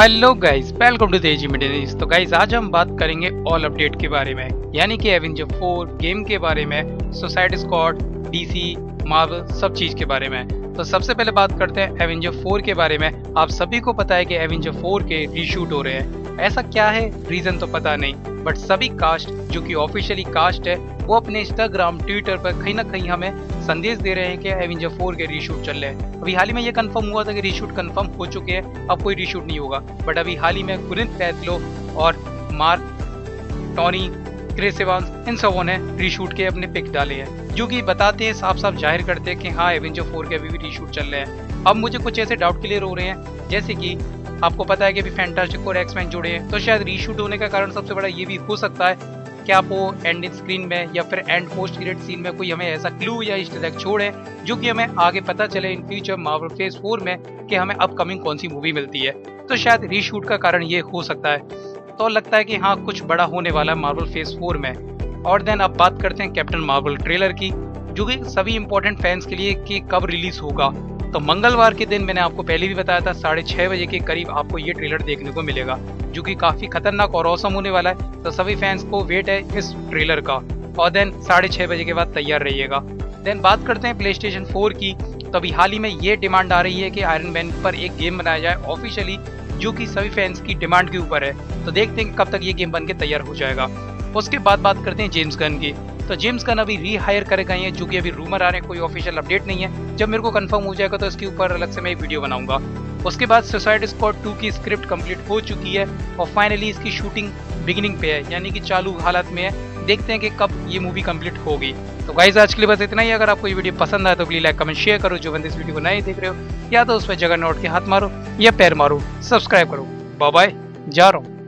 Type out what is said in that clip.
Hello guys welcome to Tezi media तो guys आज हम बात करेंगे ऑल अपडेट के बारे में, यानी कि एवेंजर 4 गेम के बारे में सुसाइड स्क्वाड डीसी मार्वल सब चीज़ के बारे में। तो सबसे पहले बात करते हैं एवेंजर 4 के बारे में। आप सभी को पता है कि एवेंजर 4 के रीशूट हो रहे हैं। ऐसा क्या है? रीजन तो पता नहीं बट सभी कास्ट जो कि ऑफिशियली कास्ट है, वो अपने इंस्टाग्राम ट्विटर पर कहीं ना कहीं हमें संदेश दे रहे हैं कि एवेंजर 4 के रीशूट चल रहे हैं। अभी हाल ही में ये कंफर्म हुआ था कि रीशूट कंफर्म हो चुके हैं, अब कोई रीशूट नहीं होगा। बट अभी हाल ही में गुरिंथ पैथलो और मार्क टॉनी क्रिस एवांस इन सबों ने रीशूट के अपने पिक डाले हैं, जो कि बताते हैं साफ़ साफ़ ज़ाहिर करते हैं कि हाँ एवेंजर फोर के अभी भी रीशूट चल रहे हैं। अब मुझे कुछ ऐसे डाउट क्लियर हो रहे हैं, जैसे कि आपको पता है कि अभी फैंटास्टिक और एक्समैन जुड़े हैं तो शायद रीशूट होने का कारण सबसे बड़ा ये भी हो सकता है वो एंड स्क्रीन में या फिर एंड पोस्ट क्रेडिट सीन में कोई हमें ऐसा क्लू या इस्टर एग छोड़े, जो कि हमें आगे पता चले in future Marvel phase four में कि हमें अपकमिंग कौन सी मूवी मिलती है। तो शायद रीशूट का कारण ये हो सकता है। तो लगता है कि हाँ कुछ बड़ा होने वाला है मार्वल फ़ेज़ फोर में। और देन अब बात करते हैं कैप्टन मार्वल ट्रेलर की, जो कि सभी इंपॉर्टेंट फैंस के लिए कि कब रिलीज़ होगा। तो मंगलवार के दिन मैंने आपको पहले भी बताया था, साढ़े छह बजे के करीब आपको ये ट्रेलर देखने को मिलेगा, जो कि काफ़ी खतरनाक और औसम होने वाला है। तो सभी फैंस को वेट है इस ट्रेलर का। और देन साढ़े छह बजे के बाद तैयार रहिएगा। देन बात करते हैं प्ले स्टेशन फोर की। तो अभी हाल ही में ये डिमांड आ रही है कि आयरन मैन पर एक गेम बनाया जाए ऑफिशियली जो कि सभी फैंस की डिमांड के ऊपर है। तो देखते हैं कब तक ये गेम बन के तैयार हो जाएगा। उसके बाद बात करते हैं जेम्स गन की। तो जेम्स गन अभी रीहायर करे गए हैं जो कि अभी रूमर आ रहे हैं, कोई ऑफिशियल अपडेट नहीं है। जब मेरे को कंफर्म हो जाएगा तो इसके ऊपर अलग से मैं एक वीडियो बनाऊँगा। उसके बाद सुसाइड स्क्वाड टू की स्क्रिप्ट कंप्लीट हो चुकी है और फाइनली इसकी शूटिंग बिगिनिंग पे है, यानी कि चालू हालत में है। देखते हैं कि कब ये मूवी कंप्लीट होगी। तो गाइज़ आज के लिए बस इतना ही। अगर आपको ये वीडियो पसंद आए तो प्लीज़ लाइक कमेंट शेयर करो। जो बंदे इस वीडियो को नए देख रहे हो, या तो उस पर जगह नोट के हाथ मारो या पैर मारो। सब्सक्राइब करो। बाय जा रहा हूँ।